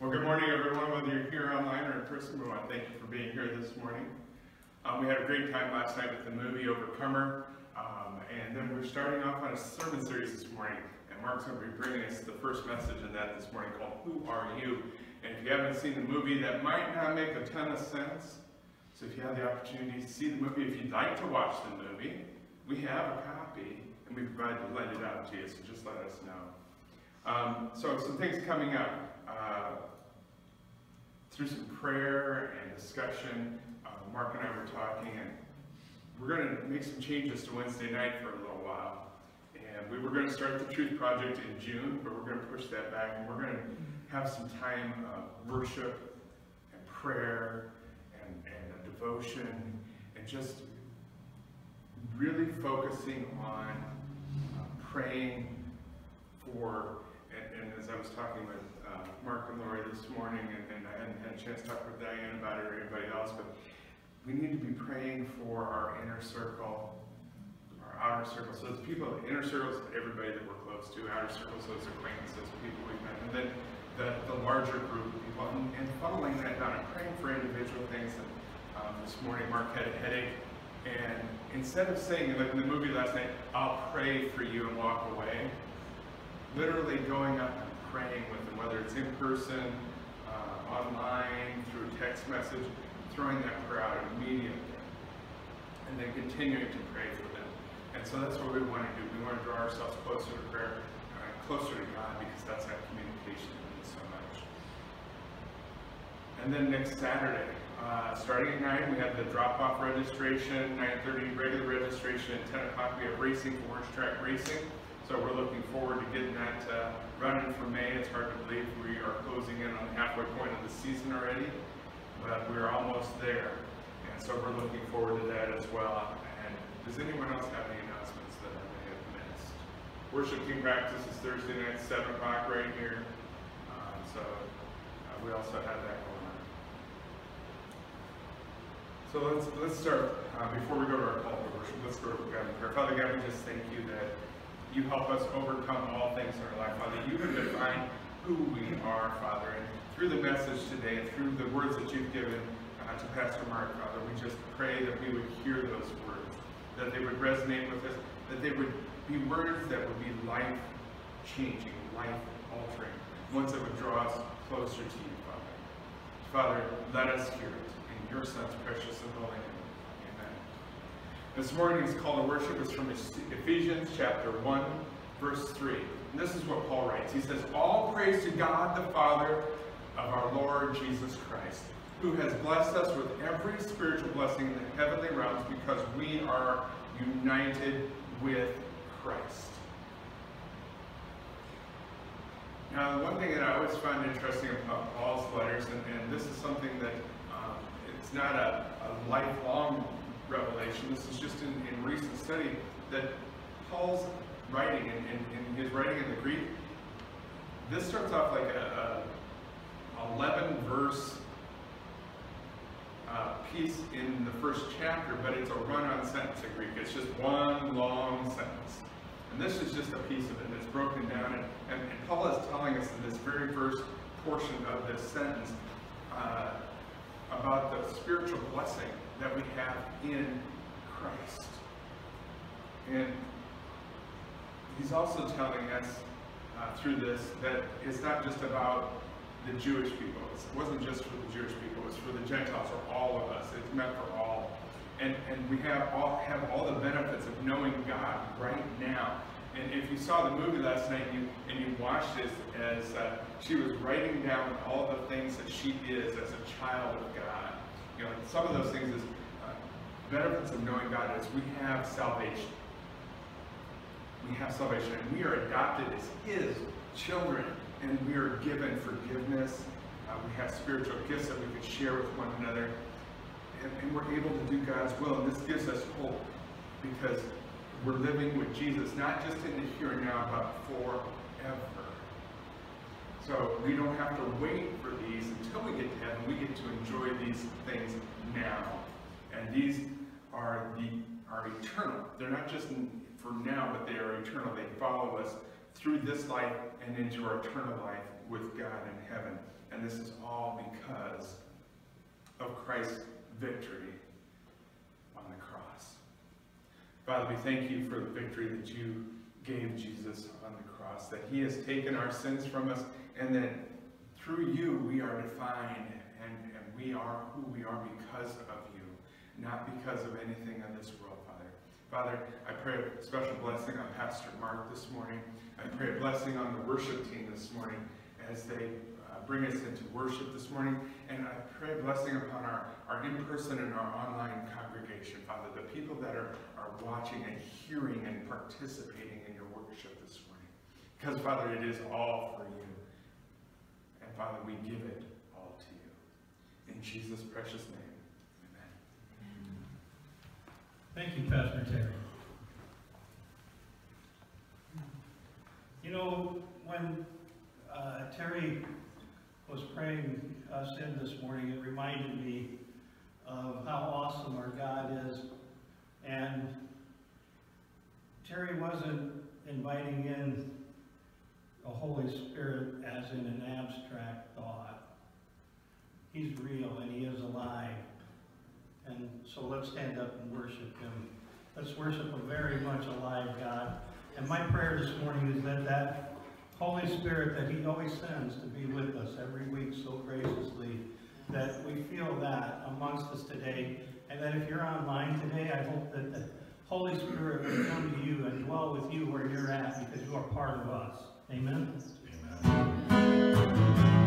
Well, good morning, everyone, whether you're here online or in person. We want to thank you for being here this morning. Um, we had a great time last night with the movie Overcomer, um, and then we're starting off on a sermon series this morning. And Mark's going to be bringing us the first message in that this morning called Who Are You? And if you haven't seen the movie, that might not make a ton of sense. So if you have the opportunity to see the movie, if you'd like to watch the movie, we have a copy, and we provide to lend it out to you, so just let us know. Um, so some things coming up. Uh, through some prayer and discussion, uh, Mark and I were talking, and we're going to make some changes to Wednesday night for a little while. And we were going to start the Truth Project in June, but we're going to push that back, and we're going to have some time of worship and prayer and, and devotion and just really focusing on uh, praying for, and, and, as I was talking with uh, Mark and Lori this morning, and, and, I hadn't had a chance to talk with Diane about it or anybody else, but we need to be praying for our inner circle, our outer circle. So the people, the inner circles, everybody that we're close to, outer circles, those acquaintances, people we've met, and then the, the larger group of people, and, and funneling that down and praying for individual things. And um, this morning, Mark had a headache, and instead of saying, like in the movie last night, I'll pray for you and walk away, literally going up praying with them, whether it's in person, uh, online, through text message, throwing that prayer out immediately, and then continuing to pray for them. And so that's what we want to do. We want to draw ourselves closer to prayer, uh, closer to God, because that's that communication that means so much. And then next Saturday, uh, starting at 9, we have the drop-off registration, 9.30 regular registration, and 10 o'clock we have racing horse track racing. So we're looking forward to getting that uh, running for May. It's hard to believe we are closing in on the halfway point of the season already, but we're almost there. And so we're looking forward to that as well. And does anyone else have any announcements that I may have missed? Worship team practice is Thursday night, 7 o'clock right here. Um, so uh, we also have that going on. So let's let's start, uh, before we go to our call to worship, let's go to God in prayer. Father God, we just thank you that you help us overcome all things in our life. Father, you have defined who we are, Father. And through the message today, and through the words that you've given uh, to Pastor Mark, Father, we just pray that we would hear those words, that they would resonate with us, that they would be words that would be life-changing, life-altering, ones that would draw us closer to you, Father. Father, let us hear it in your Son's precious and holy name. This morning's call to worship is from Ephesians chapter 1, verse 3. And this is what Paul writes. He says, All praise to God the Father of our Lord Jesus Christ, who has blessed us with every spiritual blessing in the heavenly realms because we are united with Christ. Now, one thing that I always find interesting about Paul's letters, and, and this is something that um, it's not a, a, lifelong revelation, this is just in, in recent study, that Paul's writing, and his writing in the Greek, this starts off like a, a 11 verse uh, piece in the first chapter, but it's a run-on sentence in Greek. It's just one long sentence. And this is just a piece of it that's broken down. And, and, and, Paul is telling us in this very first portion of this sentence uh, about the spiritual blessing that we have in Christ. And he's also telling us uh, through this that it's not just about the Jewish people. It wasn't just for the Jewish people. It's for the Gentiles for all of us. It's meant for all. And, and we have all, have all the benefits of knowing God right now. And if you saw the movie last night and you, and you watched this as uh, she was writing down all the things that she is as a child of God, you know, some of those things is uh, benefits of knowing God is we have salvation. We have salvation and we are adopted as His children and we are given forgiveness. Uh, we have spiritual gifts that we can share with one another and, and we're able to do God's will. And this gives us hope because we're living with Jesus, not just in the here and now, but forever. So we don't have to wait for these until we get to enjoy these things now. And these are the are eternal. They're not just for now, but they are eternal. They follow us through this life and into our eternal life with God in heaven. And And this is all because of Christ's victory on the cross. Father, we thank you for the victory that you gave Jesus on the cross, that he has taken our sins from us, and that through you we are defined, and, and we are who we are because of you, not because of anything in this world, Father. Father, I pray a special blessing on Pastor Mark this morning. I pray a blessing on the worship team this morning as they uh, bring us into worship this morning. And I pray a blessing upon our, our in-person and our online congregation, Father, the people that are, are watching and hearing and participating in your worship this morning. Because, Father, it is all for you. And, Father, we give it. In Jesus' precious name, amen. Thank you, Pastor Terry. You know, when uh, Terry was praying us in this morning, it reminded me of how awesome our God is. And Terry wasn't inviting in the Holy Spirit as in an abstract thought. He's real and he is alive. And so let's stand up and worship him. Let's worship a very much alive God. And my prayer this morning is that that Holy Spirit that he always sends to be with us every week so graciously, that we feel that amongst us today. And that if you're online today, I hope that the Holy Spirit will come to you and dwell with you where you're at because you are part of us. Amen? Amen.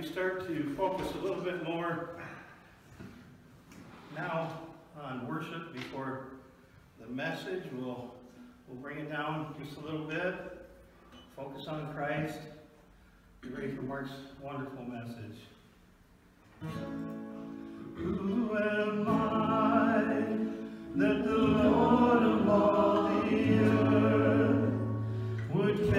we start to focus a little bit more now on worship before the message, we'll, we'll bring it down just a little bit, focus on Christ, be ready for Mark's wonderful message. Who am I that the Lord of all the earth would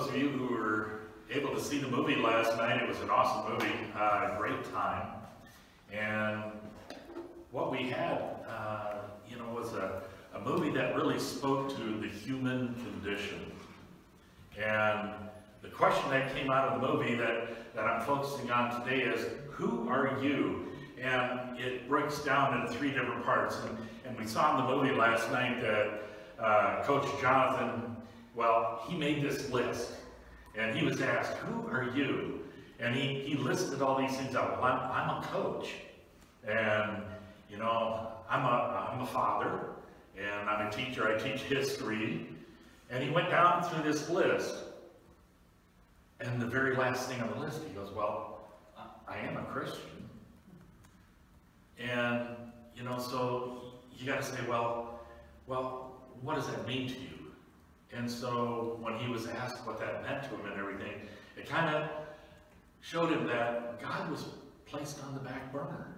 those of you who were able to see the movie last night, it was an awesome movie, uh, great time. And what we had, uh, you know, was a, a movie that really spoke to the human condition. And the question that came out of the movie that, that I'm focusing on today is, who are you? And it breaks down into three different parts. And, and we saw in the movie last night that uh, Coach Jonathan, well, he made this list. And he was asked, who are you? And he, he listed all these things out. Well, I'm, I'm a coach. And, you know, I'm a, I'm a father. And I'm a teacher. I teach history. And he went down through this list. And the very last thing on the list, he goes, well, I am a Christian. And, you know, so you got to say, well, well, what does that mean to you? And so when he was asked what that meant to him and everything, it kind of showed him that God was placed on the back burner.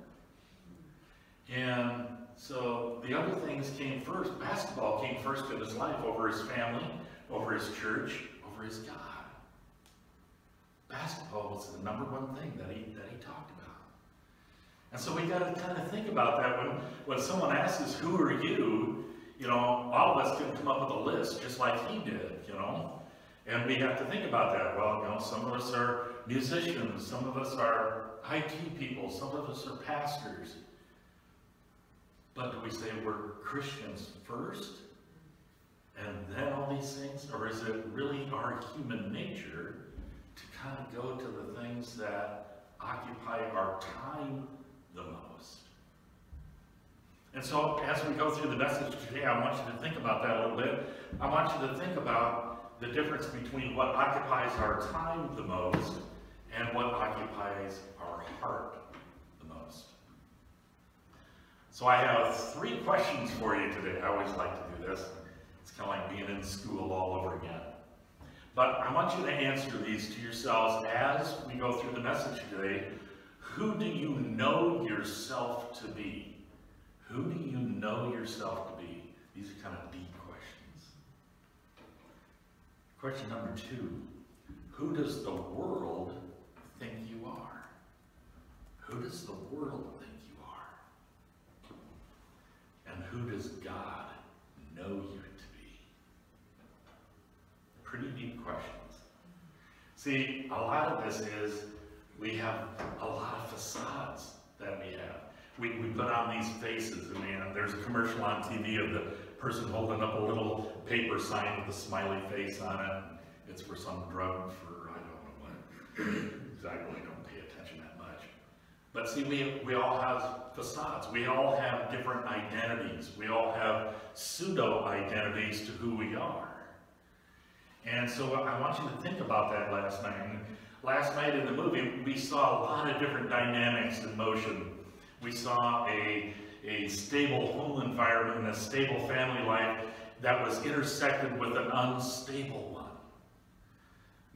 And so the other things came first. Basketball came first in his life over his family, over his church, over his God. Basketball was the number one thing that he, that he talked about. And so we got to kind of think about that when, when someone asks us, who are you? You know, all of us can come up with a list just like he did, you know. And we have to think about that. Well, you know, some of us are musicians, some of us are IT people, some of us are pastors. But do we say we're Christians first? And then all these things? Or is it really our human nature to kind of go to the things that occupy our time the most? And so as we go through the message today, I want you to think about that a little bit. I want you to think about the difference between what occupies our time the most and what occupies our heart the most. So I have three questions for you today. I always like to do this. It's kind of like being in school all over again. But I want you to answer these to yourselves as we go through the message today. Who do you know yourself to be? Who do you know yourself to be? These are kind of deep questions. Question number two. Who does the world think you are? Who does the world think you are? And who does God know you to be? Pretty deep questions. See, a lot of this is we have a lot of facades that we have. We, we put on these faces, and man, there's a commercial on TV of the person holding up a little paper sign with a smiley face on it. It's for some drug for, I don't know what. I really don't pay attention that much. But see, we, we all have facades. We all have different identities. We all have pseudo-identities to who we are. And so I want you to think about that last night. And last night in the movie, we saw a lot of different dynamics in motion. We saw a, a stable home environment and a stable family life that was intersected with an unstable one.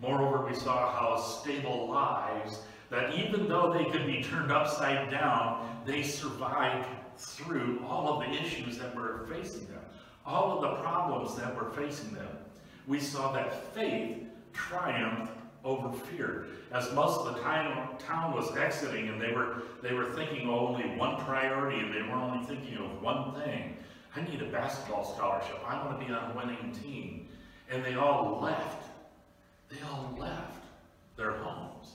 Moreover, we saw how stable lives, that even though they could be turned upside down, they survived through all of the issues that were facing them, all of the problems that were facing them we saw that faith triumphed over fear. As most of the time, town was exiting and they were, they were thinking only one priority and they were only thinking of one thing. I need a basketball scholarship. I want to be on a winning team. And they all left. They all left their homes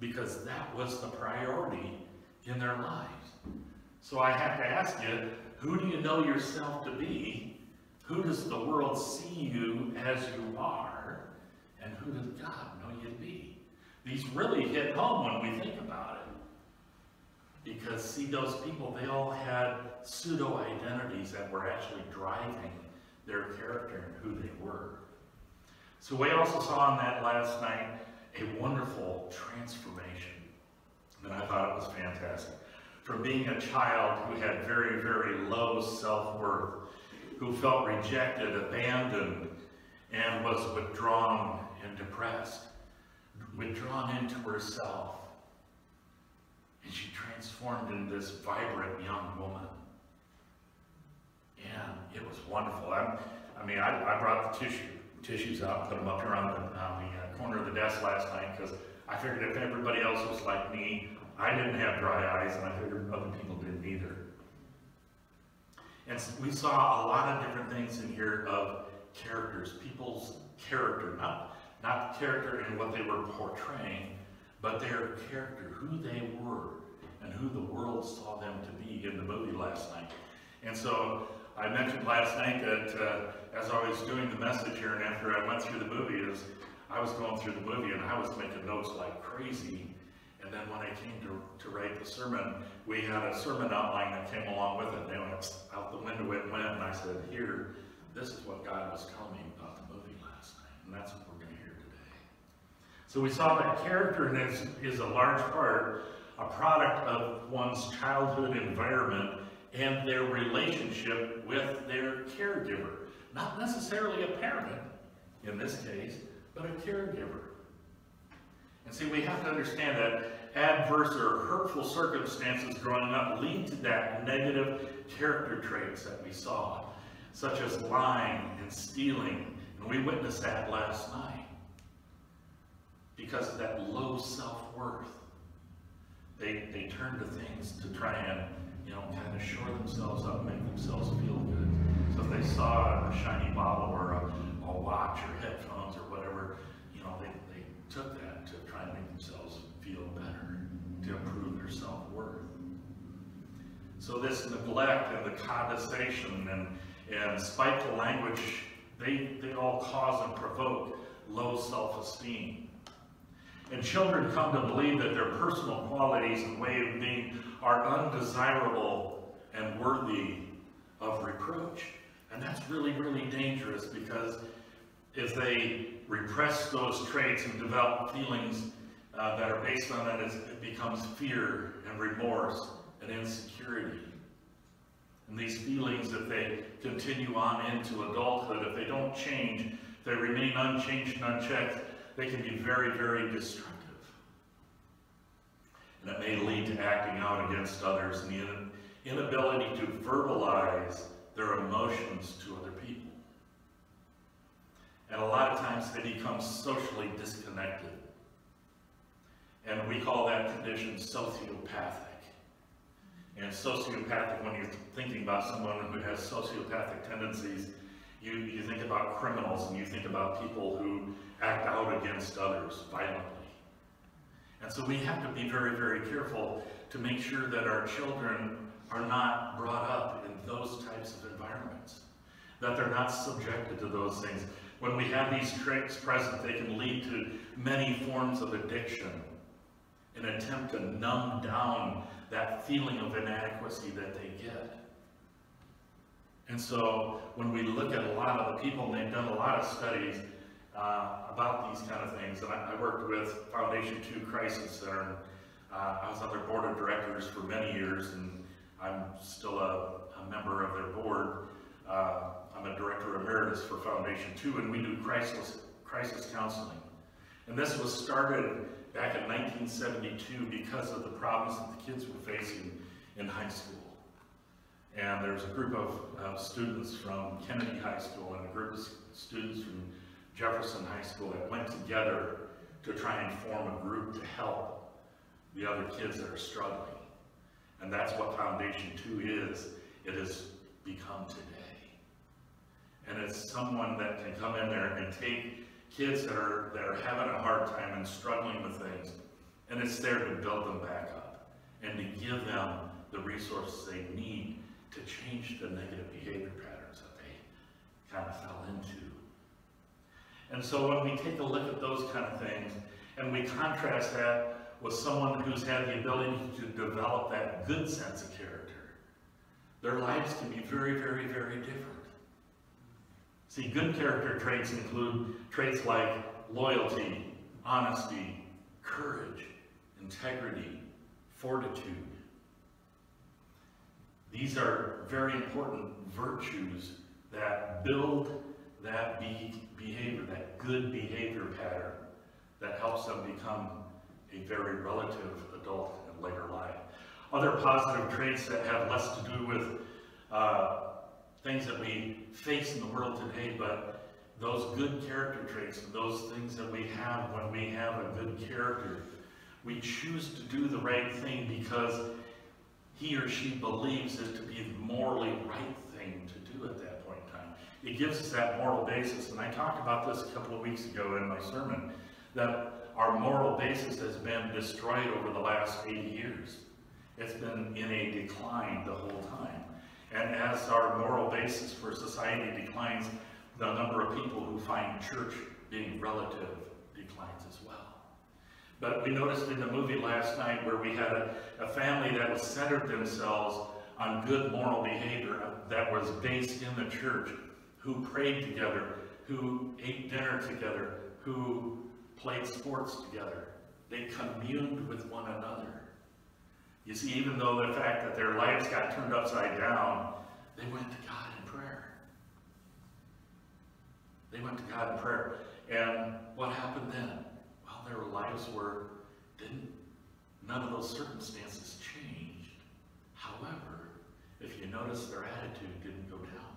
because that was the priority in their lives. So I have to ask you, who do you know yourself to be who does the world see you as you are? And who does God know you to be? These really hit home when we think about it. Because, see, those people, they all had pseudo-identities that were actually driving their character and who they were. So we also saw on that last night a wonderful transformation. And I thought it was fantastic. From being a child who had very, very low self-worth who felt rejected, abandoned, and was withdrawn and depressed, withdrawn into herself. And she transformed into this vibrant young woman. man, it was wonderful. I, I mean, I, I brought the tissue, tissues out, put them up here on the, on the uh, corner of the desk last night, because I figured if everybody else was like me, I didn't have dry eyes, and I figured other people didn't either. And we saw a lot of different things in here of characters, people's character, not, not the character in what they were portraying, but their character, who they were, and who the world saw them to be in the movie last night. And so I mentioned last night that uh, as I was doing the message here and after I went through the movie is I was going through the movie and I was making notes like crazy. And then when I came to, to write the sermon, we had a sermon outline that came along with it. And they went out the window it went and I said, here, this is what God was telling me about the movie last night. And that's what we're going to hear today. So we saw that character is, is a large part, a product of one's childhood environment and their relationship with their caregiver. Not necessarily a parent, in this case, but a caregiver. And see, we have to understand that adverse or hurtful circumstances growing up lead to that negative character traits that we saw, such as lying and stealing. And we witnessed that last night because of that low self-worth. They, they turn to things to try and, you know, kind of shore themselves up, make themselves feel good. So if they saw a shiny bottle or a, a watch or headphones or whatever, you know, they, they took that to try and make themselves feel better, to improve their self-worth. So this neglect and the condensation and, and spiteful language, they, they all cause and provoke low self-esteem. And children come to believe that their personal qualities and way of being are undesirable and worthy of reproach. And that's really, really dangerous because if they repress those traits and develop feelings uh, that are based on that, it becomes fear and remorse and insecurity. And these feelings, if they continue on into adulthood, if they don't change, they remain unchanged and unchecked, they can be very, very destructive. And it may lead to acting out against others and the inability to verbalize their emotions to other people. And a lot of times they become socially disconnected. And we call that condition sociopathic. And sociopathic, when you're thinking about someone who has sociopathic tendencies, you, you think about criminals and you think about people who act out against others violently. And so we have to be very, very careful to make sure that our children are not brought up in those types of environments, that they're not subjected to those things. When we have these traits present, they can lead to many forms of addiction, an attempt to numb down that feeling of inadequacy that they get. And so when we look at a lot of the people, and they've done a lot of studies uh, about these kind of things, and I, I worked with Foundation 2 Crisis Center, and uh, I was on their board of directors for many years, and I'm still a, a member of their board. Uh, I'm a director of emeritus for Foundation 2, and we do crisis, crisis counseling. And this was started back in 1972 because of the problems that the kids were facing in high school. And there was a group of uh, students from Kennedy High School and a group of students from Jefferson High School that went together to try and form a group to help the other kids that are struggling. And that's what Foundation 2 is. It has become today. And it's someone that can come in there and take kids that are, that are having a hard time and struggling with things, and it's there to build them back up and to give them the resources they need to change the negative behavior patterns that they kind of fell into. And so when we take a look at those kind of things, and we contrast that with someone who's had the ability to develop that good sense of character, their lives can be very, very, very different. See, good character traits include traits like loyalty, honesty, courage, integrity, fortitude. These are very important virtues that build that be behavior, that good behavior pattern that helps them become a very relative adult in later life. Other positive traits that have less to do with uh, things that we face in the world today, but those good character traits, those things that we have when we have a good character, we choose to do the right thing because he or she believes it to be the morally right thing to do at that point in time. It gives us that moral basis, and I talked about this a couple of weeks ago in my sermon, that our moral basis has been destroyed over the last 80 years. It's been in a decline the whole time. And as our moral basis for society declines, the number of people who find church being relative. But we noticed in the movie last night where we had a, a family that was centered themselves on good moral behavior that was based in the church, who prayed together, who ate dinner together, who played sports together. They communed with one another. You see, even though the fact that their lives got turned upside down, they went to God in prayer. They went to God in prayer. And what happened then? Lives were, didn't, none of those circumstances changed. However, if you notice, their attitude didn't go down.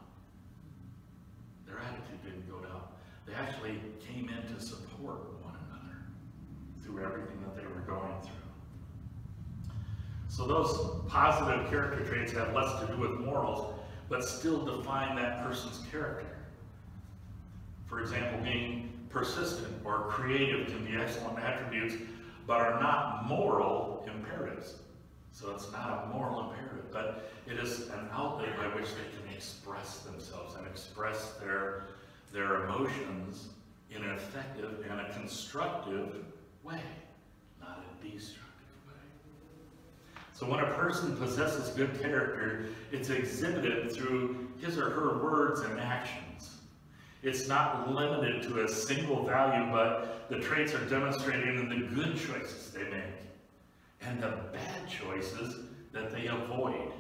Their attitude didn't go down. They actually came in to support one another through everything that they were going through. So those positive character traits have less to do with morals, but still define that person's character. For example, being persistent or creative can be excellent attributes, but are not moral imperatives. So it's not a moral imperative, but it is an outlet by which they can express themselves and express their, their emotions in an effective and a constructive way, not a destructive way. So when a person possesses good character, it's exhibited through his or her words and actions. It's not limited to a single value, but the traits are demonstrated in the good choices they make and the bad choices that they avoid.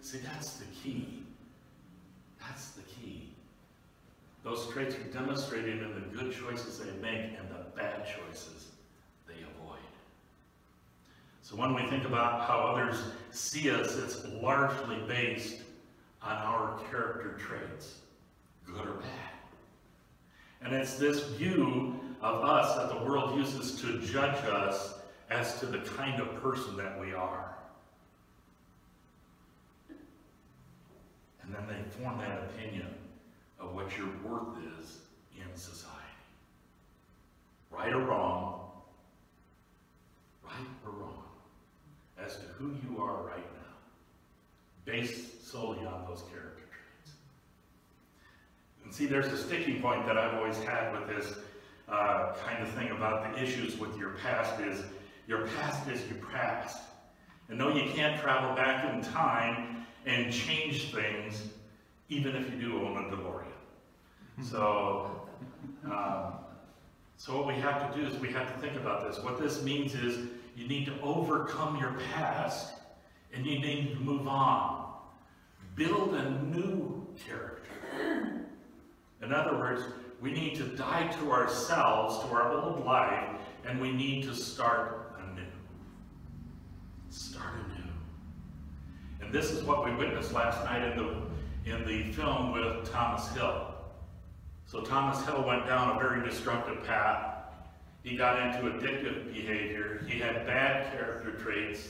See, that's the key. That's the key. Those traits are demonstrated in the good choices they make and the bad choices they avoid. So when we think about how others see us, it's largely based on our character traits good or bad. And it's this view of us that the world uses to judge us as to the kind of person that we are. And then they form that opinion of what your worth is in society. Right or wrong, right or wrong, as to who you are right now, based solely on those character traits. And see, there's a sticking point that I've always had with this uh, kind of thing about the issues with your past is your past is your past. And no, you can't travel back in time and change things, even if you do own a DeLorean. So, um, so what we have to do is we have to think about this. What this means is you need to overcome your past and you need to move on. Build a new character. In other words, we need to die to ourselves, to our old life, and we need to start anew. Start anew. And this is what we witnessed last night in the, in the film with Thomas Hill. So Thomas Hill went down a very destructive path. He got into addictive behavior. He had bad character traits.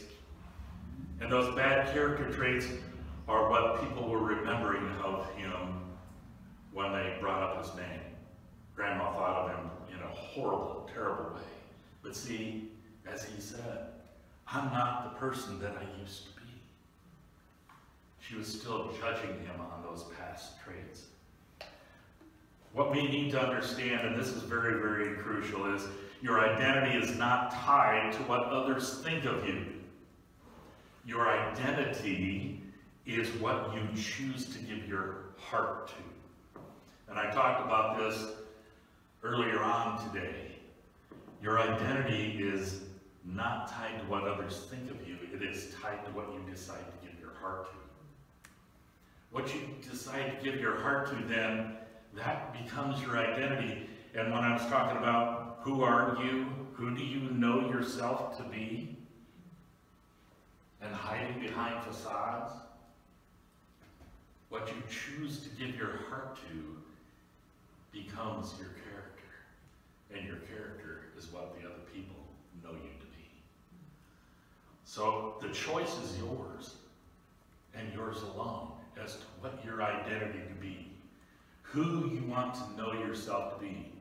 And those bad character traits are what people were remembering of him when they brought up his name. Grandma thought of him in a horrible, terrible way. But see, as he said, I'm not the person that I used to be. She was still judging him on those past traits. What we need to understand, and this is very, very crucial, is your identity is not tied to what others think of you. Your identity is what you choose to give your heart to. And I talked about this earlier on today. Your identity is not tied to what others think of you. It is tied to what you decide to give your heart to. What you decide to give your heart to then, that becomes your identity. And when I was talking about who are you, who do you know yourself to be, and hiding behind facades, what you choose to give your heart to becomes your character. And your character is what the other people know you to be. So the choice is yours and yours alone as to what your identity to be, who you want to know yourself to be.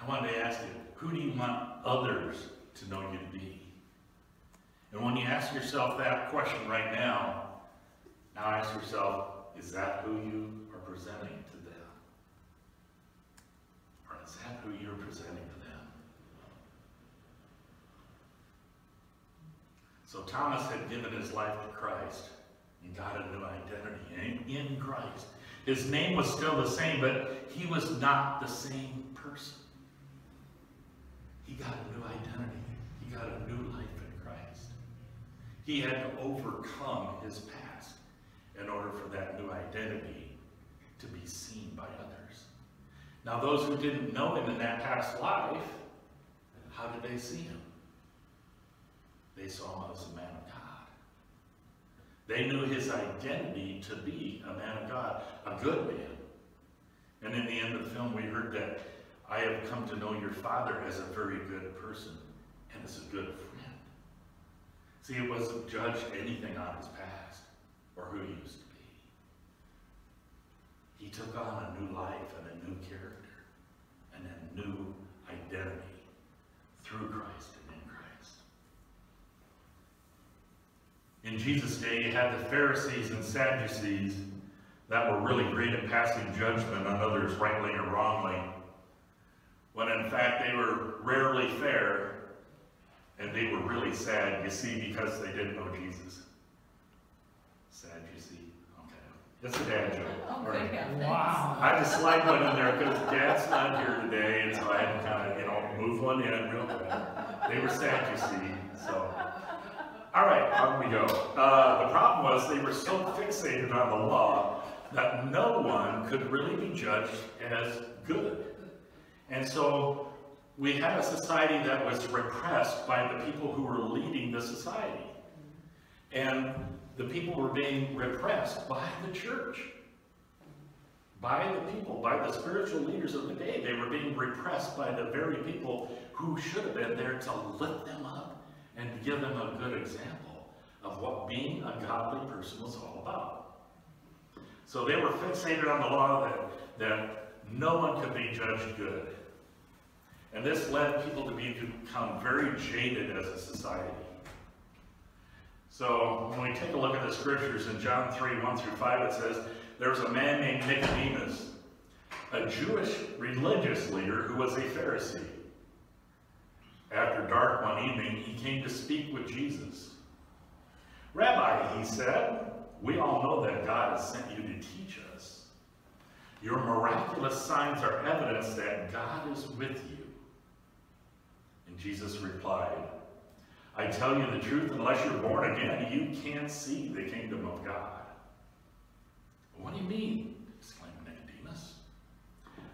I want to ask you, who do you want others to know you to be? And when you ask yourself that question right now, now ask yourself, is that who you are presenting to them? Or is that who you're presenting to them? So Thomas had given his life to Christ and got a new identity in, in Christ. His name was still the same, but he was not the same person. He got a new identity. He got a new life in Christ. He had to overcome his past in order for that new identity to be seen by others. Now, those who didn't know him in that past life, how did they see him? They saw him as a man of God. They knew his identity to be a man of God, a good man. And in the end of the film, we heard that I have come to know your father as a very good person and as a good friend. See, it wasn't judged anything on his past or who he used. He took on a new life and a new character and a new identity through Christ and in Christ. In Jesus' day, you had the Pharisees and Sadducees that were really great at passing judgment on others rightly or wrongly, when in fact they were rarely fair and they were really sad, you see, because they didn't know Jesus. Sad, you see? Okay. It's a dad joke. Oh, All right. good. Wow. I just slide one in there because Dad's not here today, and so I had to kind of, you know, move one in real quick. They were sad, you see, so. All right, on we go. Uh, the problem was they were so fixated on the law that no one could really be judged as good. And so we had a society that was repressed by the people who were leading the society. And the people were being repressed by the church by the people, by the spiritual leaders of the day. They were being repressed by the very people who should have been there to lift them up and give them a good example of what being a godly person was all about. So they were fixated on the law that, that no one could be judged good. And this led people to become very jaded as a society. So when we take a look at the scriptures in John 3, 1 through 5, it says, there was a man named Nicodemus, a Jewish religious leader who was a Pharisee. After dark one evening, he came to speak with Jesus. Rabbi, he said, we all know that God has sent you to teach us. Your miraculous signs are evidence that God is with you. And Jesus replied, I tell you the truth, unless you're born again, you can't see the kingdom of God. What do you mean? exclaimed Nicodemus.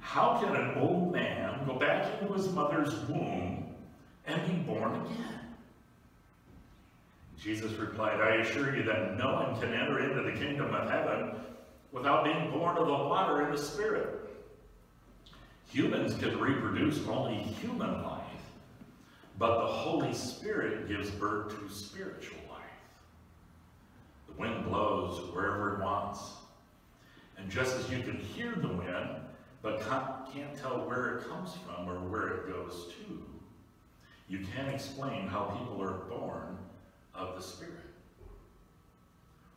How can an old man go back into his mother's womb and be born again? Jesus replied, I assure you that no one can enter into the kingdom of heaven without being born of the water and the Spirit. Humans can reproduce only human life, but the Holy Spirit gives birth to spiritual life. The wind blows wherever it wants. And just as you can hear the wind, but can't tell where it comes from or where it goes to, you can't explain how people are born of the Spirit.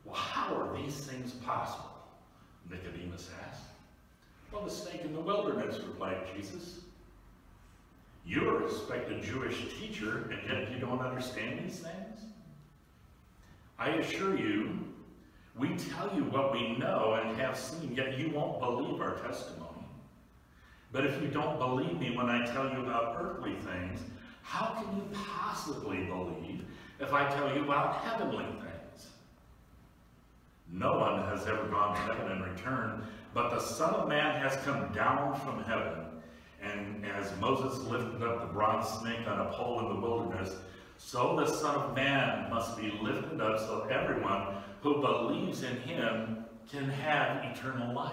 Well, how are these things possible? Nicodemus asked. Well, the snake in the wilderness, replied Jesus. You're a respected Jewish teacher, and yet you don't understand these things? I assure you, we tell you what we know and have seen, yet you won't believe our testimony. But if you don't believe me when I tell you about earthly things, how can you possibly believe if I tell you about heavenly things? No one has ever gone to heaven and returned, but the Son of Man has come down from heaven. And as Moses lifted up the bronze snake on a pole in the wilderness, so the Son of Man must be lifted up so everyone who believes in him can have eternal life.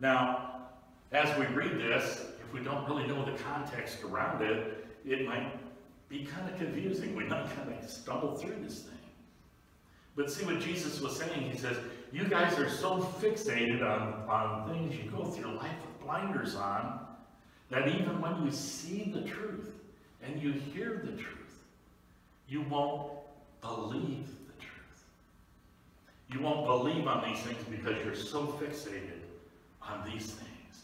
Now, as we read this, if we don't really know the context around it, it might be kind of confusing. We might kind of stumble through this thing. But see what Jesus was saying, he says, you guys are so fixated on, on things you go through life blinders on, that even when you see the truth and you hear the truth, you won't believe the truth. You won't believe on these things because you're so fixated on these things.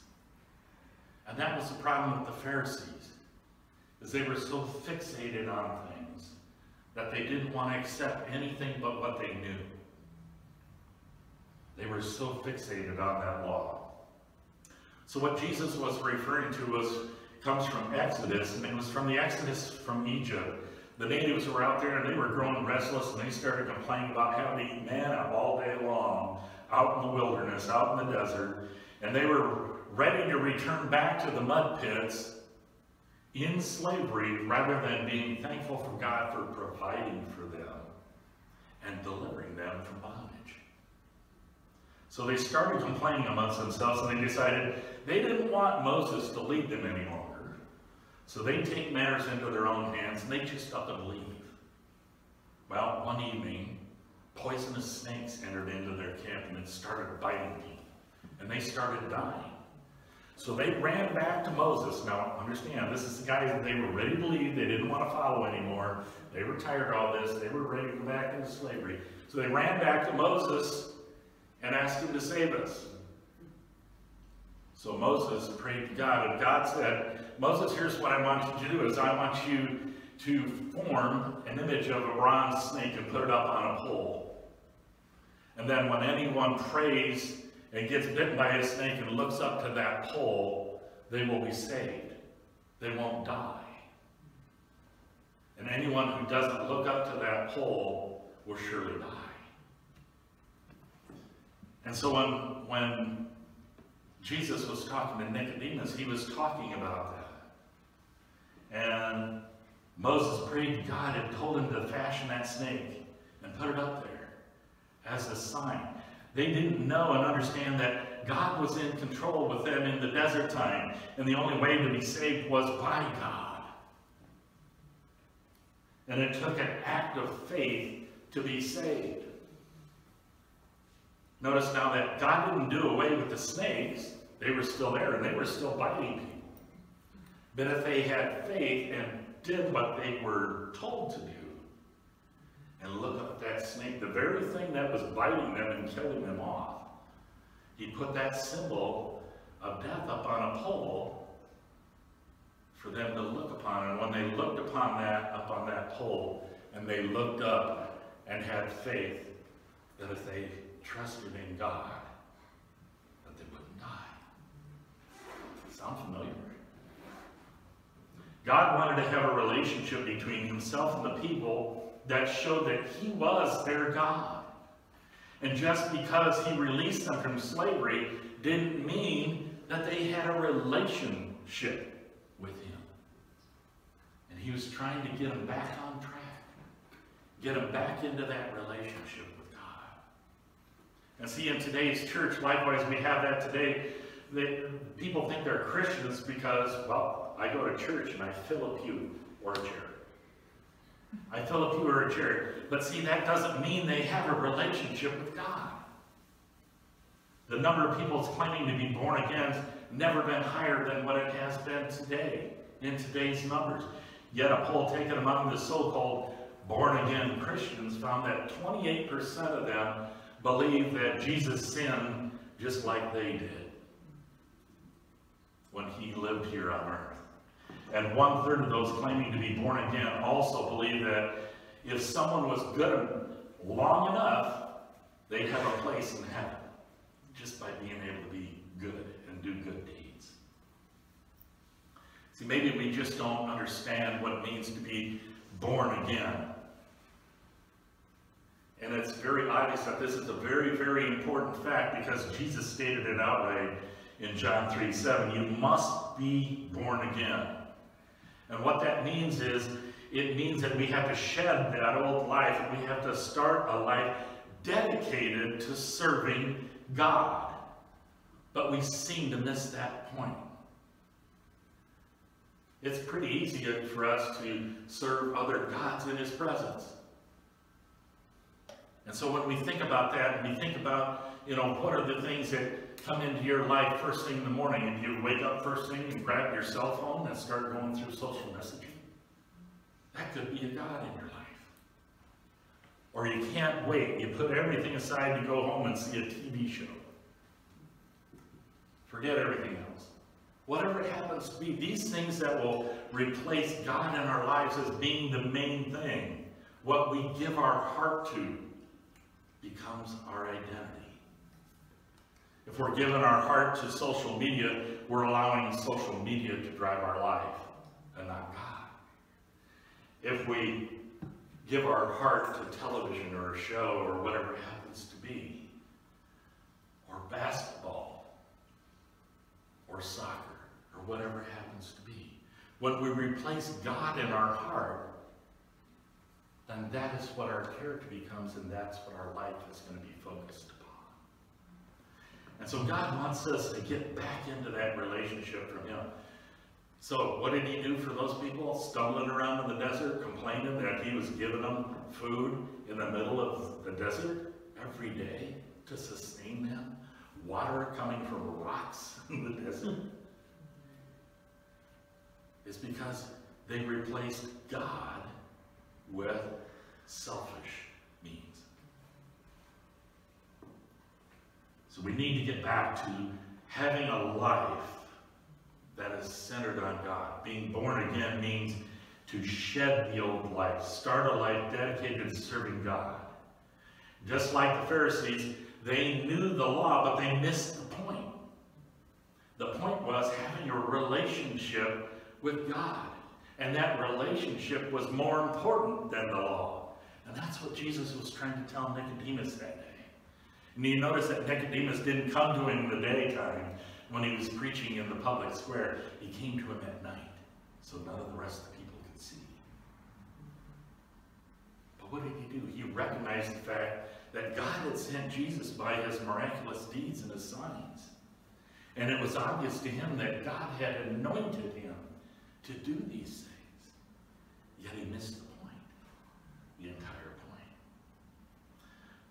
And that was the problem with the Pharisees, is they were so fixated on things that they didn't want to accept anything but what they knew. They were so fixated on that law. So what Jesus was referring to was comes from Exodus, and it was from the Exodus from Egypt. The natives were out there and they were growing restless and they started complaining about having to eat manna all day long out in the wilderness, out in the desert. And they were ready to return back to the mud pits in slavery rather than being thankful for God for providing for them and delivering them from bondage. So they started complaining amongst themselves and they decided they didn't want Moses to lead them any longer. So they take matters into their own hands and they just up and leave. Well, one evening, poisonous snakes entered into their camp and it started biting people. And they started dying. So they ran back to Moses. Now, understand, this is the guys that they were ready to leave. They didn't want to follow anymore. They were tired of all this. They were ready to go back into slavery. So they ran back to Moses and asked him to save us. So Moses prayed to God, and God said, Moses, here's what I want you to do, is I want you to form an image of a bronze snake and put it up on a pole. And then when anyone prays and gets bitten by a snake and looks up to that pole, they will be saved. They won't die. And anyone who doesn't look up to that pole will surely die. And so when, when Jesus was talking to Nicodemus, he was talking about that. And Moses prayed God and told him to fashion that snake and put it up there as a sign. They didn't know and understand that God was in control with them in the desert time, and the only way to be saved was by God. And it took an act of faith to be saved. Notice now that God didn't do away with the snakes. They were still there, and they were still biting people. But if they had faith and did what they were told to do, and look up at that snake, the very thing that was biting them and killing them off, he put that symbol of death up on a pole for them to look upon. And when they looked upon that, up on that pole, and they looked up and had faith that if they trusted in God, that they wouldn't die. Sound familiar? God wanted to have a relationship between himself and the people that showed that he was their God. And just because he released them from slavery didn't mean that they had a relationship with him. And he was trying to get them back on track. Get them back into that relationship. And see, in today's church, likewise, we have that today. That people think they're Christians because, well, I go to church and I fill a pew or a chair. I fill a pew or a chair. But see, that doesn't mean they have a relationship with God. The number of people claiming to be born again has never been higher than what it has been today, in today's numbers. Yet a poll taken among the so-called born-again Christians found that 28% of them believe that Jesus sinned just like they did when he lived here on earth. And one third of those claiming to be born again also believe that if someone was good long enough, they'd have a place in heaven just by being able to be good and do good deeds. See, maybe we just don't understand what it means to be born again. And it's very obvious that this is a very, very important fact because Jesus stated it outright in John 3, 7. You must be born again. And what that means is, it means that we have to shed that old life and we have to start a life dedicated to serving God. But we seem to miss that point. It's pretty easy for us to serve other gods in His presence. And so when we think about that, and we think about, you know, what are the things that come into your life first thing in the morning, and you wake up first thing and grab your cell phone and start going through social messaging? That could be a God in your life. Or you can't wait. You put everything aside to go home and see a TV show. Forget everything else. Whatever it happens to be, these things that will replace God in our lives as being the main thing, what we give our heart to, becomes our identity. If we're giving our heart to social media, we're allowing social media to drive our life and not God. If we give our heart to television or a show or whatever it happens to be, or basketball, or soccer, or whatever it happens to be, when we replace God in our heart, then that is what our character becomes, and that's what our life is going to be focused upon. And so God wants us to get back into that relationship from Him. So what did He do for those people stumbling around in the desert, complaining that He was giving them food in the middle of the desert every day to sustain them? Water coming from rocks in the desert? It's because they replaced God with selfish means. So we need to get back to having a life that is centered on God. Being born again means to shed the old life, start a life dedicated to serving God. Just like the Pharisees, they knew the law, but they missed the point. The point was having a relationship with God. And that relationship was more important than the law. And that's what Jesus was trying to tell Nicodemus that day. And you notice that Nicodemus didn't come to him in the daytime when he was preaching in the public square. He came to him at night, so none of the rest of the people could see. But what did he do? He recognized the fact that God had sent Jesus by his miraculous deeds and his signs. And it was obvious to him that God had anointed him to do these things. Yet he missed the point, the entire point.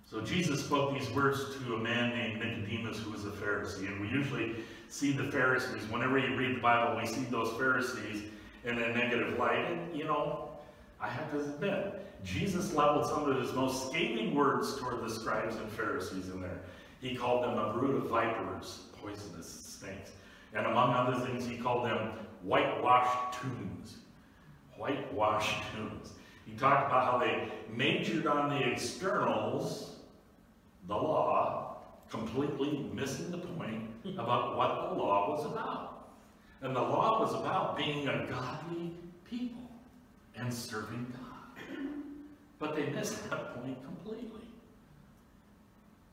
So Jesus spoke these words to a man named Nicodemus who was a Pharisee. And we usually see the Pharisees, whenever you read the Bible, we see those Pharisees in a negative light. And, you know, I have to admit, Jesus leveled some of his most scathing words toward the scribes and Pharisees in there. He called them a brood of vipers, poisonous snakes. And among other things, he called them whitewashed tombs. Whitewashed tombs. He talked about how they majored on the externals, the law, completely missing the point about what the law was about. And the law was about being a godly people and serving God. But they missed that point completely.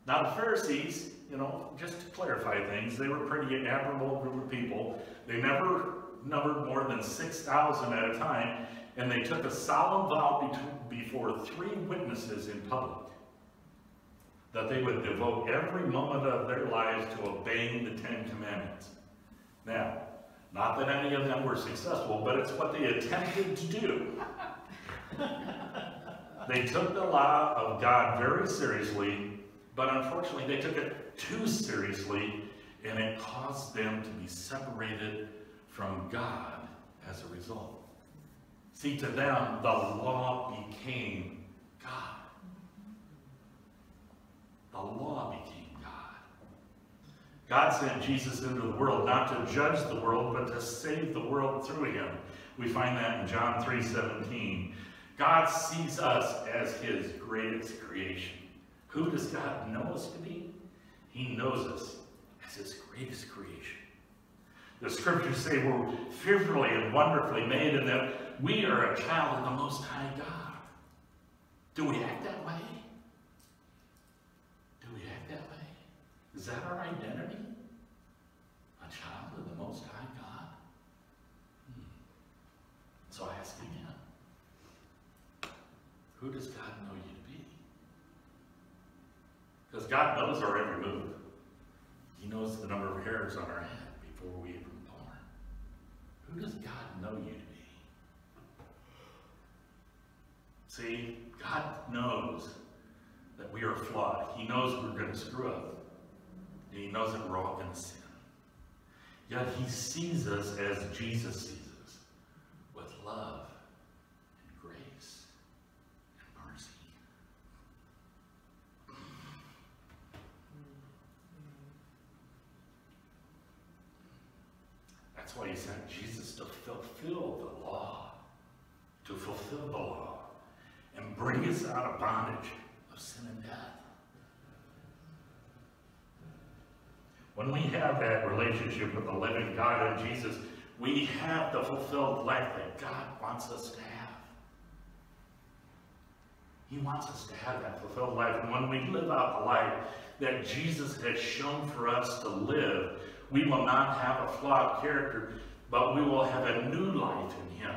Now the Pharisees, you know, just to clarify things, they were a pretty admirable group of people. They never numbered more than 6,000 at a time, and they took a solemn vow before three witnesses in public that they would devote every moment of their lives to obeying the Ten Commandments. Now, not that any of them were successful, but it's what they attempted to do. they took the law of God very seriously, but unfortunately they took it too seriously, and it caused them to be separated from God as a result. See, to them, the law became God. The law became God. God sent Jesus into the world not to judge the world, but to save the world through him. We find that in John 3, 17. God sees us as his greatest creation. Who does God know us to be? He knows us as his greatest creation. The scriptures say we're fearfully and wonderfully made and that we are a child of the Most High God. Do we act that way? Do we act that way? Is that our identity? A child of the Most High God? Hmm. So I ask again, who does God know you to be? Because God knows our every move. He knows the number of hairs on our head before we. Who does God know you to be? See, God knows that we are flawed. He knows we're going to screw up. And he knows that we're all going to sin. Yet he sees us as Jesus sees us, with love and grace and mercy. That's why he sent Jesus to fulfill the law, to fulfill the law, and bring us out of bondage of sin and death. When we have that relationship with the living God and Jesus, we have the fulfilled life that God wants us to have. He wants us to have that fulfilled life. And when we live out the life that Jesus has shown for us to live, we will not have a flawed character, but we will have a new life in him.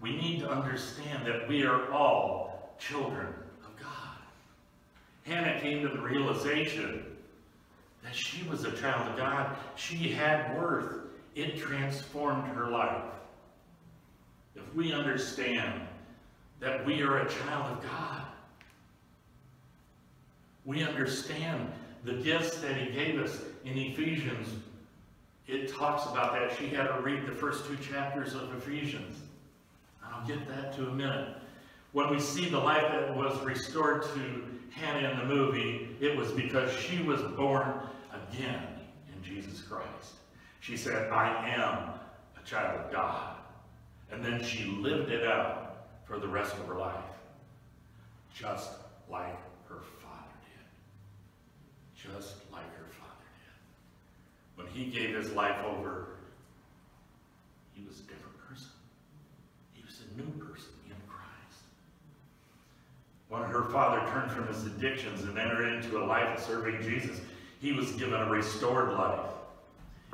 We need to understand that we are all children of God. Hannah came to the realization that she was a child of God. She had worth. It transformed her life. If we understand that we are a child of God, we understand the gifts that he gave us in Ephesians. It talks about that. She had to read the first two chapters of Ephesians. I'll get that to a minute. When we see the life that was restored to Hannah in the movie, it was because she was born again in Jesus Christ. She said, I am a child of God. And then she lived it out for the rest of her life, just like her father did. Just like her father did. When he gave his life over, he was a different person. He was a new person. When her father turned from his addictions and entered into a life of serving Jesus, he was given a restored life.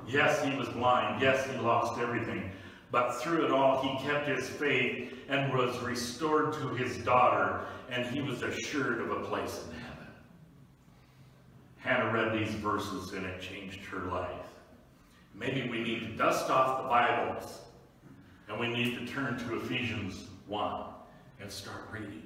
Yes, he was blind. Yes, he lost everything. But through it all, he kept his faith and was restored to his daughter, and he was assured of a place in heaven. Hannah read these verses, and it changed her life. Maybe we need to dust off the Bibles, and we need to turn to Ephesians 1 and start reading.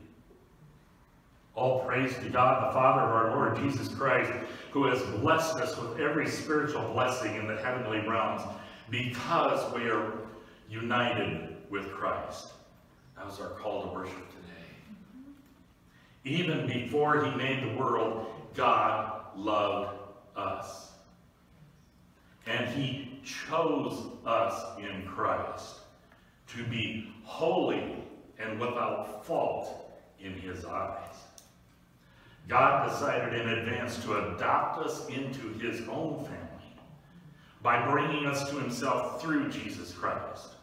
All praise to God, the Father of our Lord Jesus Christ, who has blessed us with every spiritual blessing in the heavenly realms because we are united with Christ. That was our call to worship today. Even before he made the world, God loved us. And he chose us in Christ to be holy and without fault in his eyes. God decided in advance to adopt us into his own family by bringing us to himself through Jesus Christ.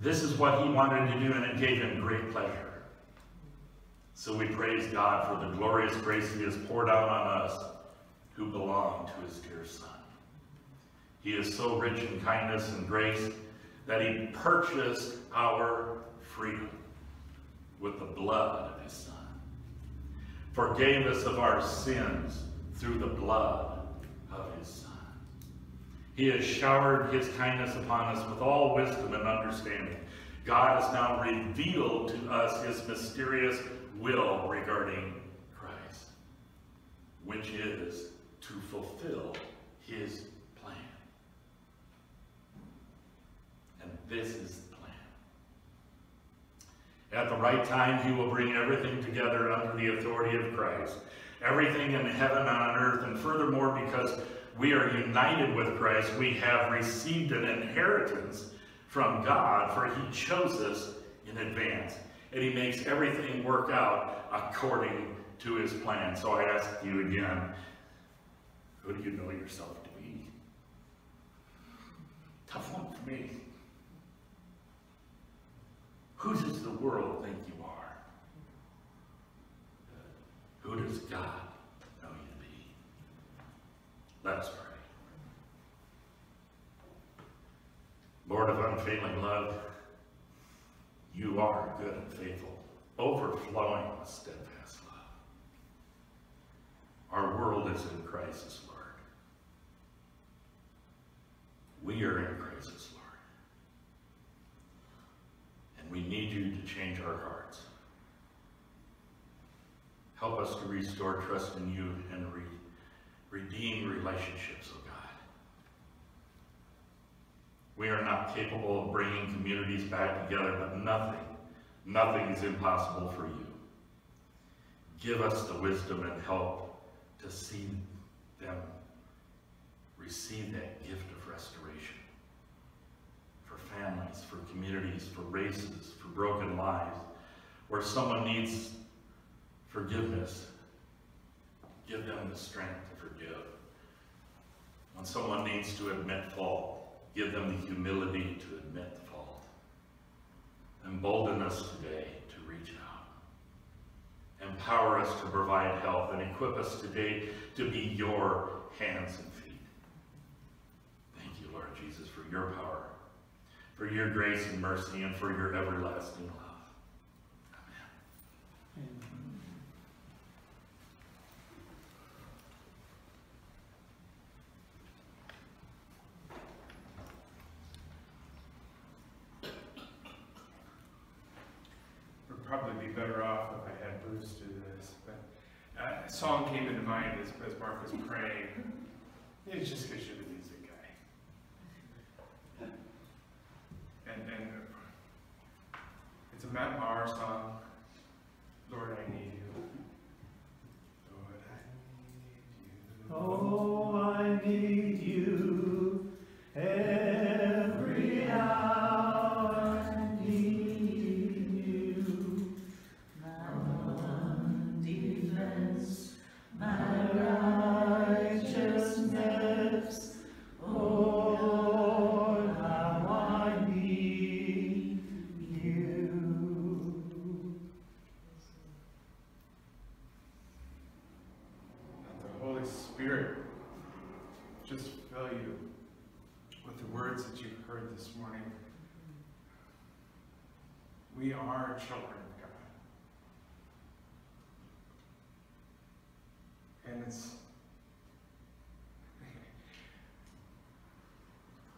This is what he wanted to do, and it gave him great pleasure. So we praise God for the glorious grace he has poured out on us who belong to his dear Son. He is so rich in kindness and grace that he purchased our freedom with the blood forgave us of our sins through the blood of his Son. He has showered his kindness upon us with all wisdom and understanding. God has now revealed to us his mysterious will regarding Christ, which is to fulfill his plan. And this is. At the right time, he will bring everything together under the authority of Christ. Everything in heaven and on earth, and furthermore, because we are united with Christ, we have received an inheritance from God, for he chose us in advance. And he makes everything work out according to his plan. So I ask you again, who do you know yourself to be? Tough one for me. Who does the world think you are? Who does God know you to be? Let us pray. Lord of unfailing love, you are good and faithful, overflowing with steadfast love. Our world is in crisis, Lord. We are in crisis, Lord. And we need you to change our hearts. Help us to restore trust in you and re redeem relationships, oh God. We are not capable of bringing communities back together, but nothing, nothing is impossible for you. Give us the wisdom and help to see them receive that gift of restoration. Families, for communities, for races, for broken lives, where someone needs forgiveness, give them the strength to forgive. When someone needs to admit fault, give them the humility to admit the fault. Embolden us today to reach out. Empower us to provide help and equip us today to be your hands and feet. Thank you, Lord Jesus, for your power, for your grace and mercy, and for your everlasting love. Amen. Would probably be better off if I had Bruce do this, but uh, a song came into mind as, as Mark was praying. It's just because you're words that you've heard this morning. We are children of God. And it's,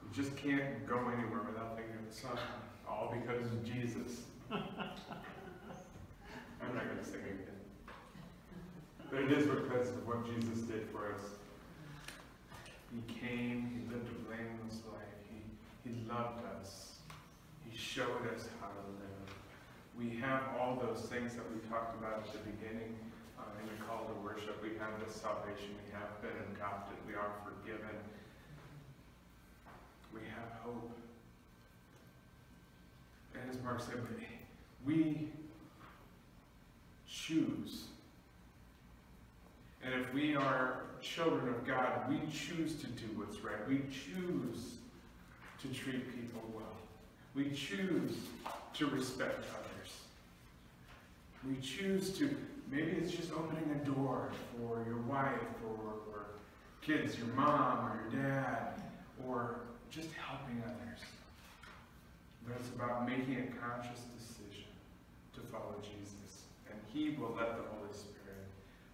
you just can't go anywhere without thinking of the Son, all because of Jesus. I'm not going to sing again. But it is because of what Jesus did for us. He came, he lived a blameless life, he, loved us, he showed us how to live. We have all those things that we talked about at the beginning uh, in the call to worship. We have the salvation, we have been adopted, we are forgiven. We have hope. And as Mark said, we choose and if we are children of God, we choose to do what's right. We choose to treat people well. We choose to respect others. We choose to, maybe it's just opening a door for your wife or, or kids, your mom or your dad, or just helping others. But it's about making a conscious decision to follow Jesus. And He will let the Holy Spirit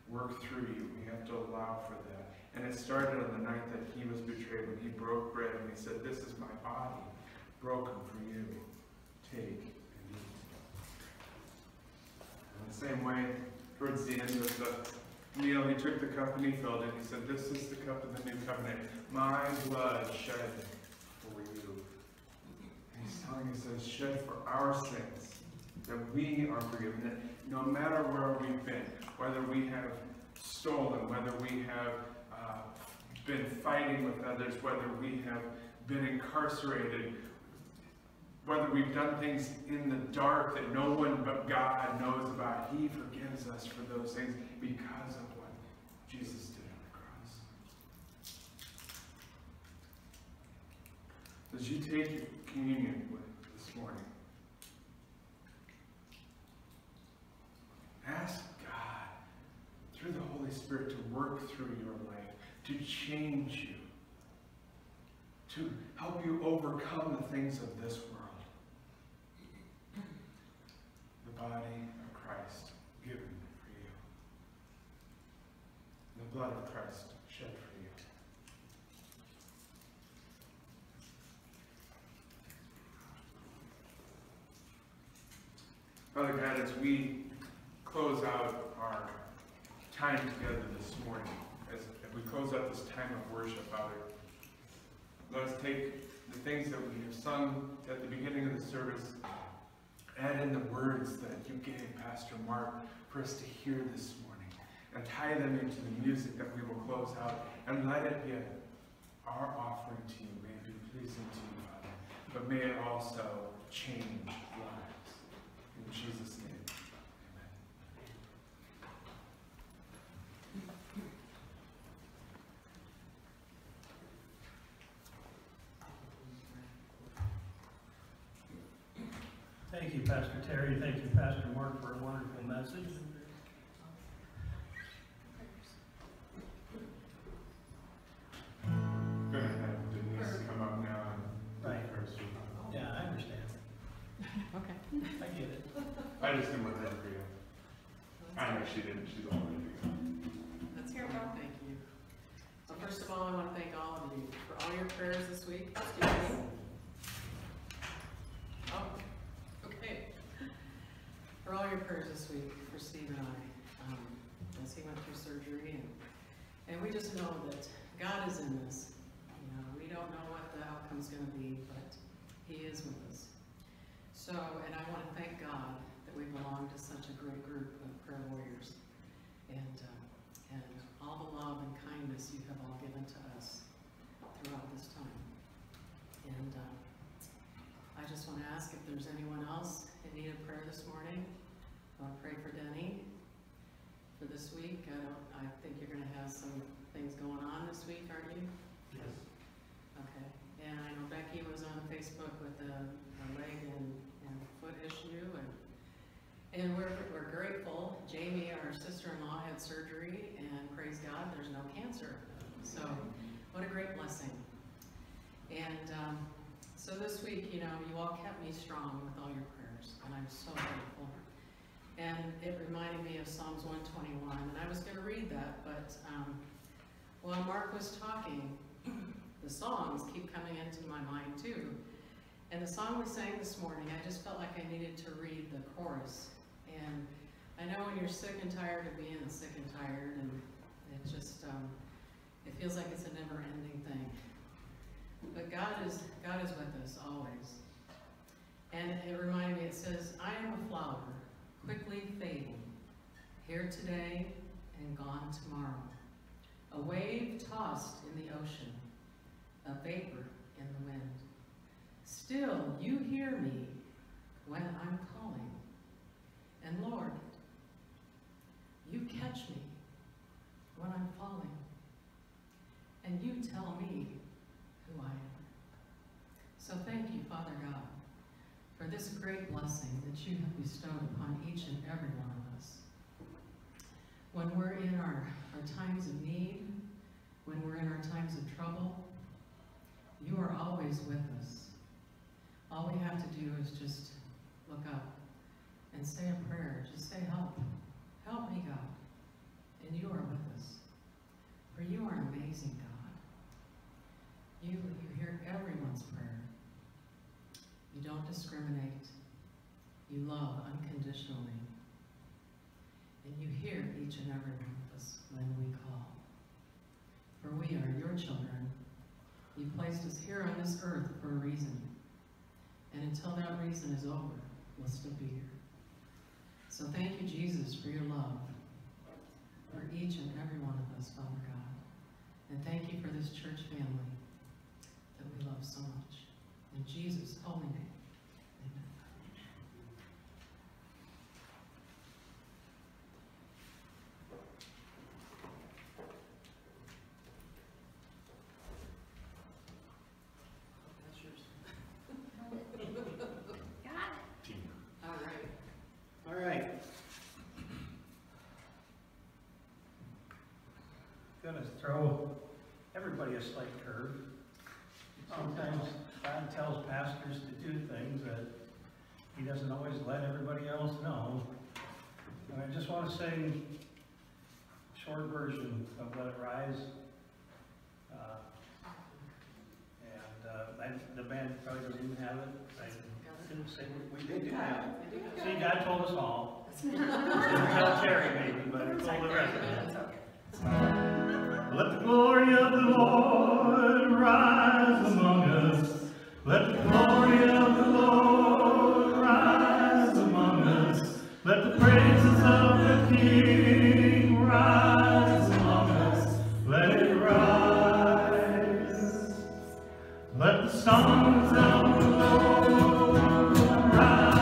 work through you. We have to allow for that. And it started on the night that he was betrayed when he broke bread and he said, This is my body broken for you. Take and eat. In the same way, towards the end of the meal, he took the cup and he filled it. He said, This is the cup of the new covenant, my blood shed for you. And he's telling us that it's shed for our sins, that we are forgiven. That no matter where we've been, whether we have stolen, whether we have uh, been fighting with others, whether we have been incarcerated, whether we've done things in the dark that no one but God knows about, He forgives us for those things because of what Jesus did on the cross. As you take communion with this morning, ask God through the Holy Spirit to work through your life, to change you, to help you overcome the things of this world. The body of Christ given for you. The blood of Christ shed for you. Father God, as we close out our time together this morning, as we close out this time of worship, Father, let us take the things that we have sung at the beginning of the service, add in the words that you gave Pastor Mark for us to hear this morning, and tie them into the music that we will close out, and let it be our offering to you. May it be pleasing to you, Father, but may it also change lives. In Jesus' name, amen. Thank you, Pastor Terry. Thank you, Pastor Mark, for a wonderful message. Gonna have Denise come up now and. Right. first. Yeah, I understand. Okay. I get it. I just didn't want her to forget. I know she didn't, she's all ready to go. Let's hear about thank you. Well, first of all, I want to thank all of you for all your prayers this week. Excuse me. Oh, okay. For all your prayers this week for Steve and I, um, as he went through surgery and, and we just know that God is in this. You know, we don't know what the outcome's gonna be, but he is with us. So, and I want to thank God that we belong to such a great group of prayer warriors. And, uh, and all the love and kindness you have all given to us throughout this time. And, uh, I just want to ask if there's anyone else need of prayer this morning. I want to pray for Denny for this week. I don't, I think you're gonna have some things going on this week, aren't you? Yes. Okay, and I know Becky was on Facebook with a, a leg and, and foot issue, and, and we're, we're grateful. Jamie, our sister-in-law, had surgery, and praise God, there's no cancer. So, what a great blessing. And, um, so this week, you know, you all kept me strong with all your prayers, and I'm so grateful. And it reminded me of Psalms one twenty-one, and I was gonna read that, but, um, while Mark was talking, the songs keep coming into my mind too. And the song we sang this morning, I just felt like I needed to read the chorus. And I know when you're sick and tired of being sick and tired, and it just, um, it feels like it's a never-ending thing. But God is, God is with us always. And it reminded me, it says, I am a flower, quickly fading, here today and gone tomorrow. A wave tossed in the ocean, a vapor in the wind. Still, you hear me when I'm calling. And Lord, you catch me when I'm falling. And you tell me who I am. So thank you, Father God, for this great blessing that you have bestowed upon each and every one of us. When we're in our, our times of need, when we're in our times of trouble, you are always with us. All we have to do is just look up and say a prayer. Just say, help. Help me, God. And you are with us. For you are amazing God. You, you hear everyone's prayer. You don't discriminate. You love unconditionally. And you hear each and every one of us when we call. For we are your children. You placed us here on this earth for a reason. And until that reason is over, we'll still be here. So thank you, Jesus, for your love for each and every one of us, Father God. And thank you for this church family that we love so much. In Jesus' holy name, amen. All right. All right. Gonna throw everybody a slight curve. Sometimes God tells pastors to do things that he doesn't always let everybody else know. And I just want to say, short version of Let It Rise. Uh, And, uh, I, the band probably doesn't even have it. I didn't say, we, we did have it. See, God told us all. Didn't tell Terry maybe, but he told the rest of us. Let the glory of the Lord rise among us. Let the glory of the Lord rise among us. Let the praises of the King rise among us. Let it rise. Let the songs of the Lord rise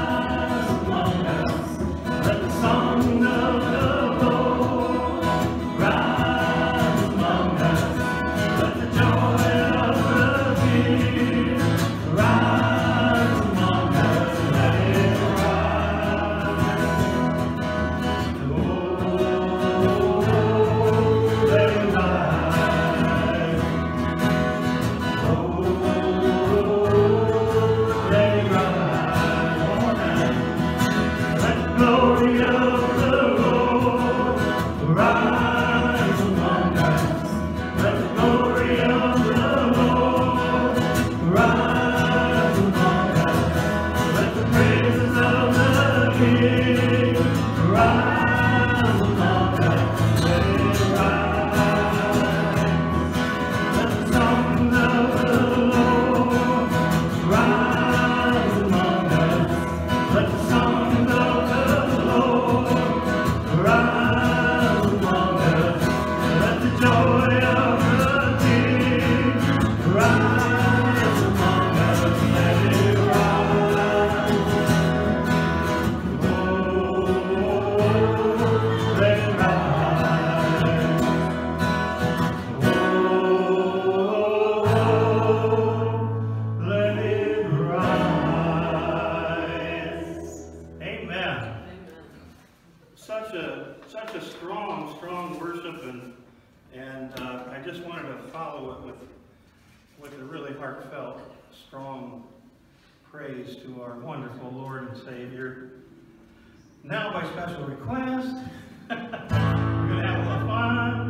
Now by special request, we're gonna have a little fun.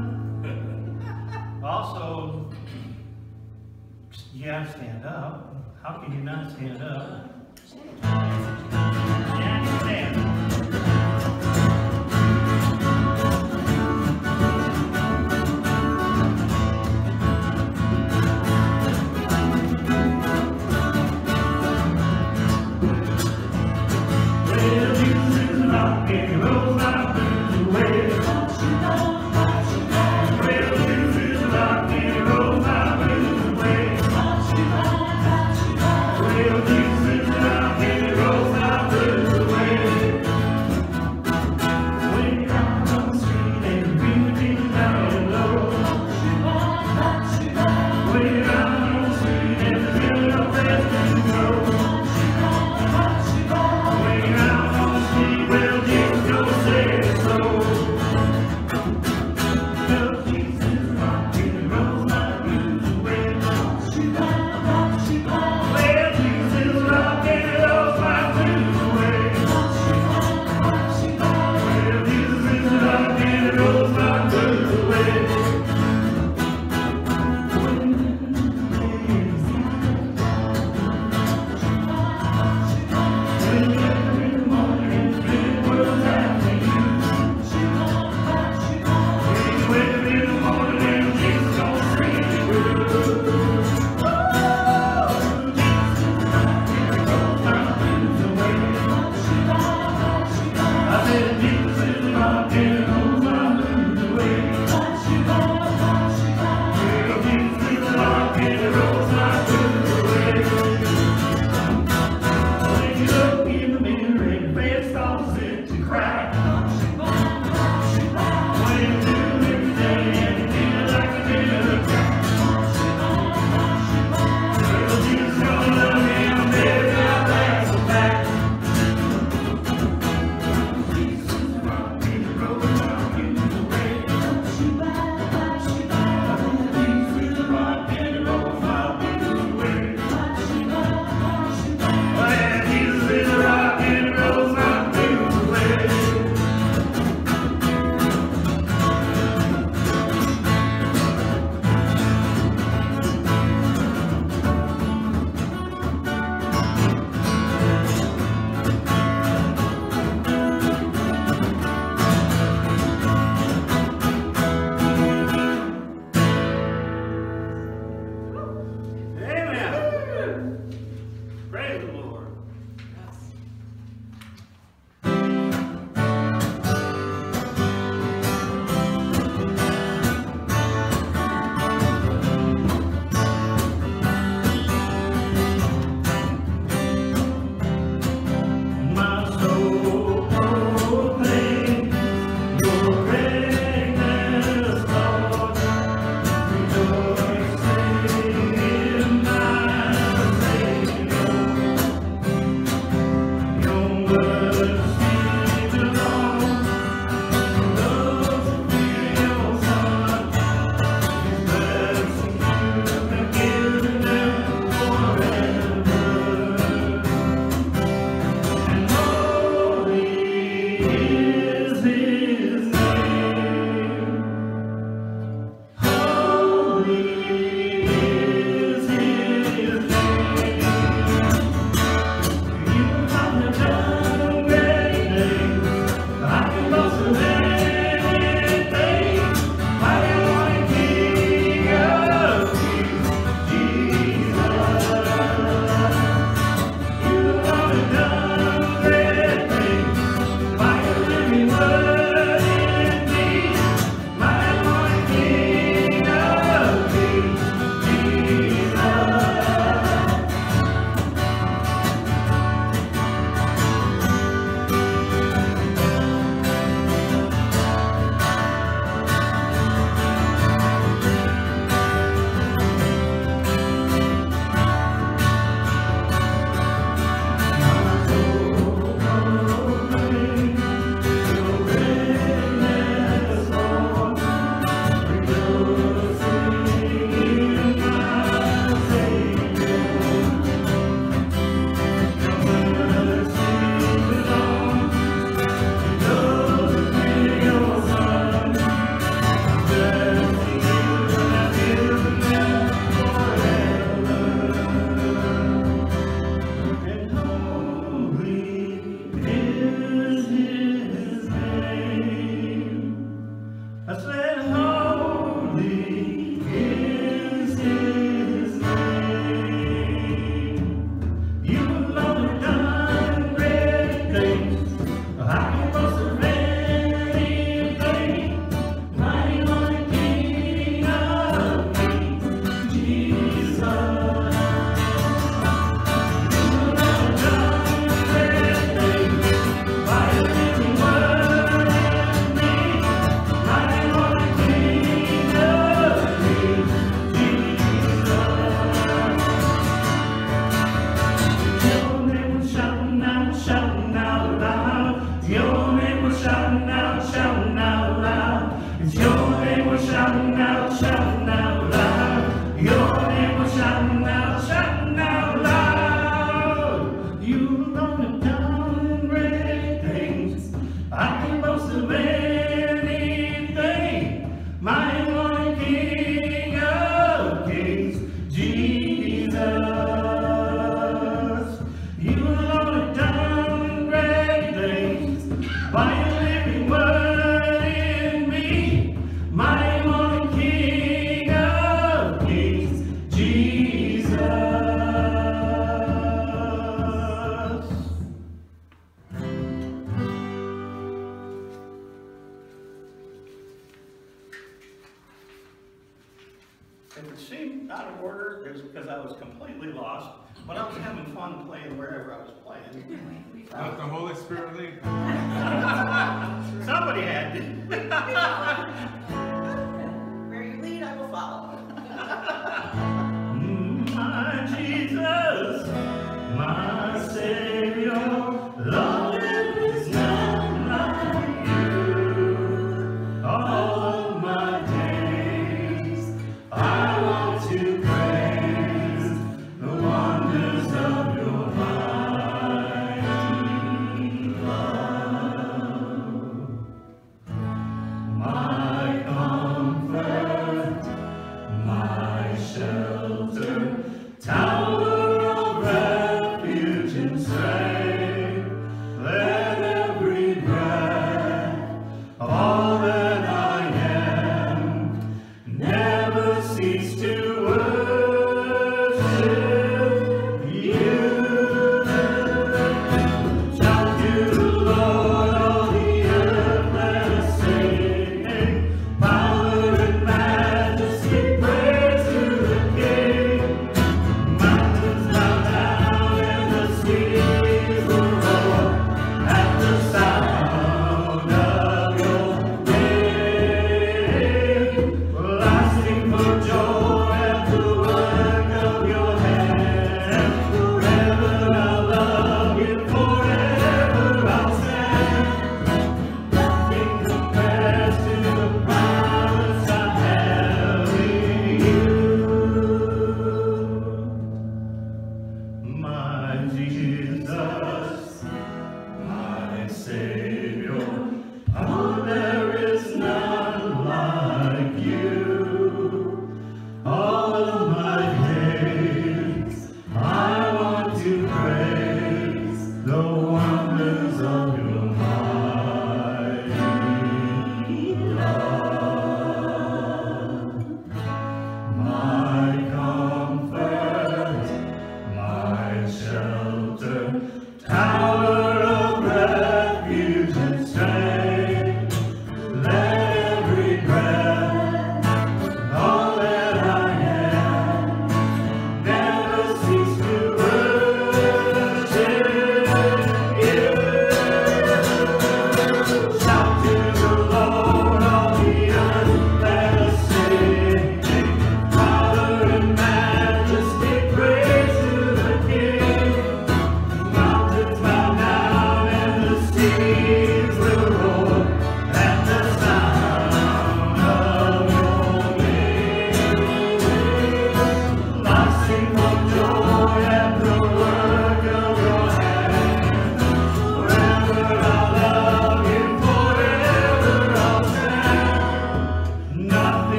Also, you gotta stand up. How can you not stand up?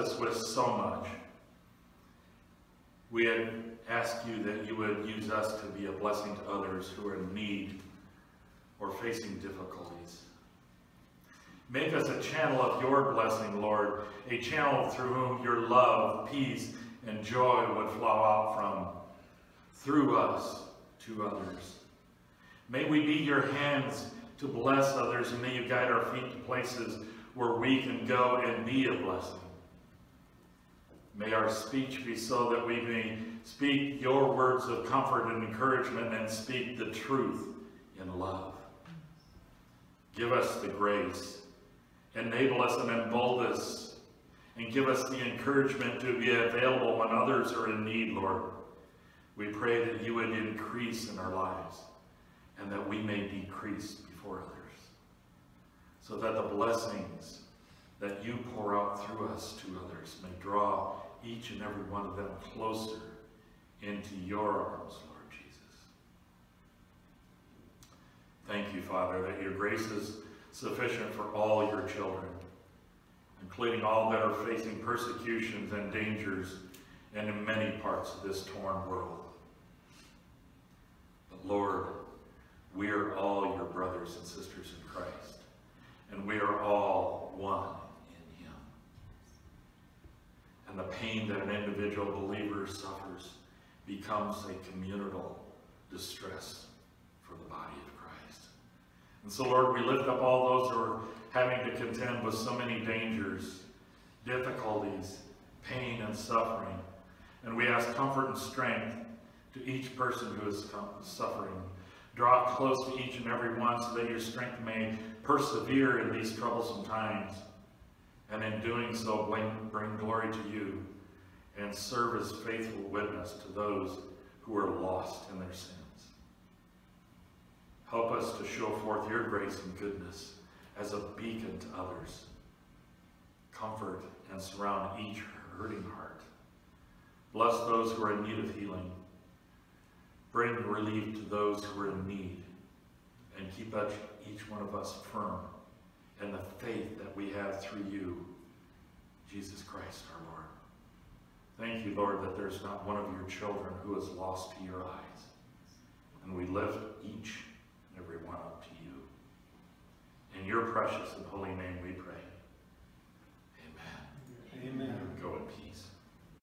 Us with so much. We had asked you that you would use us to be a blessing to others who are in need or facing difficulties. Make us a channel of your blessing, Lord, a channel through whom your love, peace, and joy would flow out from, through us to others. May we be your hands to bless others, and may you guide our feet to places where we can go and be a blessing. May our speech be so that we may speak your words of comfort and encouragement and speak the truth in love. Give us the grace, enable us and embolden us, and give us the encouragement to be available when others are in need, Lord. We pray that you would increase in our lives and that we may decrease before others, so that the blessings that you pour out through us to others may draw each and every one of them closer into your arms, Lord Jesus. Thank you, Father, that your grace is sufficient for all your children, including all that are facing persecutions and dangers and in many parts of this torn world. But Lord, we are all your brothers and sisters in Christ, and we are all one. And the pain that an individual believer suffers becomes a communal distress for the body of Christ. And so, Lord, we lift up all those who are having to contend with so many dangers, difficulties, pain, and suffering. And we ask comfort and strength to each person who is suffering. Draw close to each and every one so that your strength may persevere in these troublesome times. And in doing so, bring, bring glory to you and serve as faithful witness to those who are lost in their sins. Help us to show forth your grace and goodness as a beacon to others. Comfort and surround each hurting heart. Bless those who are in need of healing. Bring relief to those who are in need. And keep each one of us firm and the faith that we have through you, Jesus Christ our Lord. Thank you, Lord, that there's not one of your children who is lost to your eyes. And we lift each and every one up to you. In your precious and holy name we pray. Amen. Amen. Go in peace.